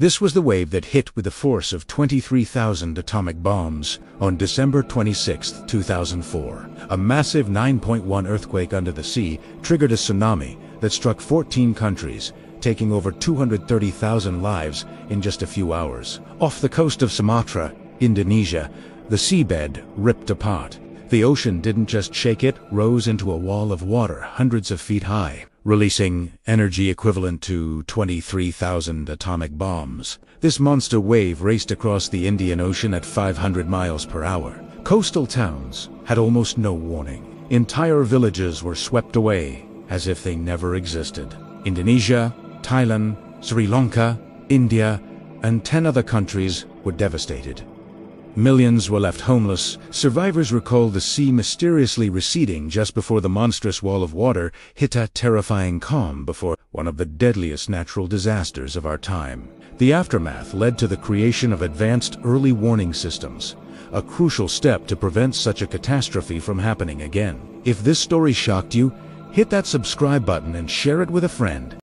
This was the wave that hit with the force of 23,000 atomic bombs on December 26, 2004. A massive 9.1 earthquake under the sea triggered a tsunami that struck 14 countries, taking over 230,000 lives in just a few hours. Off the coast of Sumatra, Indonesia, the seabed ripped apart. The ocean didn't just shake it, rose into a wall of water hundreds of feet high, releasing energy equivalent to 23,000 atomic bombs. This monster wave raced across the Indian Ocean at 500 miles per hour. Coastal towns had almost no warning. Entire villages were swept away as if they never existed. Indonesia, Thailand, Sri Lanka, India, and 10 other countries were devastated. Millions were left homeless. Survivors recall the sea mysteriously receding just before the monstrous wall of water hit a terrifying calm before one of the deadliest natural disasters of our time. The aftermath led to the creation of advanced early warning systems, a crucial step to prevent such a catastrophe from happening again. If this story shocked you, hit that subscribe button and share it with a friend.